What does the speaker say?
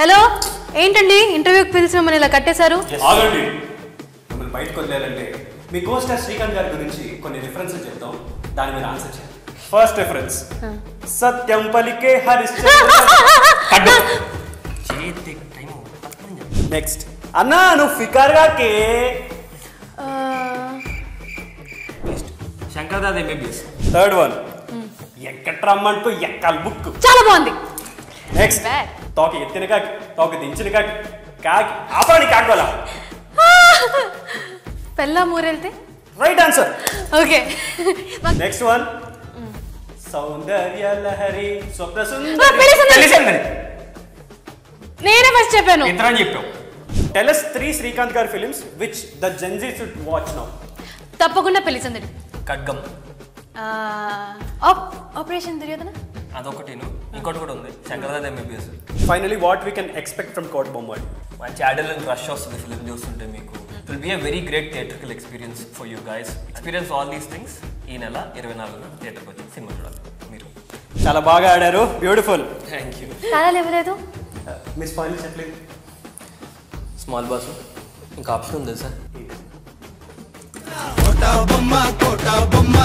Hello ఏంటండి ఇంటర్వ్యూకి పిలిచి మిమ్మల్ని ఇలా కట్టేశారు? ఆగండి. మిమ్మల్ని బయటకు వదిలేయాలంటే మీ కోస్టార్ శ్రీకాంత్ గారి గురించి కొన్ని రిఫరెన్సెస్ చెప్తాం. దాని మీద ఆన్సర్ చేయాలి ఫస్ట్ రిఫరెన్స్ సత్యం పలికే హరిశ్చంద్ర. చేతి టైం. నెక్స్ట్ అన్నా నువ్వు ఫికార్గా K Shankar Dada MBBS third one ఎక్కడ రమ్మంటూ ఎక్కల బుక్ చాలా బాగుంది. Next Bad. తోక ఎత్తిన కాకి తోక దించిన కాకి కాకి ఆపరాని కాకోలా పెళ్ళా మూరెళ్తే right answer okay. Next one Soundarya Lahari Swapna నేనే ఫస్ట్ చెప్పాను. ఇద్దరని చెప్పావు టెల్ us త్రీ శ్రీకాంత్ గారి films which the GenZ should watch now తప్పకుండా పెళ్ళి సందడి ఖడ్గం. ఆ, ఆప్- ఆపరేషన్ దుర్యోధన? అదొకటిను ఇంకోటి కూడా ఉంది. Shankar Dada MBBS finally what we can expect from Kota Bommali మంచి యాడల్ అండ్ రష్ వస్తుంది ఫిలిం చూస్తుంటే మీకు. It will be a very great theatrical experience for you guys experience all these things ఈ నెల ఇరవై నాలుగున థియేటర్కి వచ్చి సినిమా చూడాలి. మీరు. చాలా బాగా ఆడారు. బ్యూటిఫుల్ థ్యాంక్ యూ తాళాలు ఇవ్వలేదు? మిస్ ఫైనల్ చెప్పలేదు స్మాల్ బాస్ ఇంకా ఆప్షన్ ఉంది సార్? కోటా బొమ్మ కోటా బొమ్మ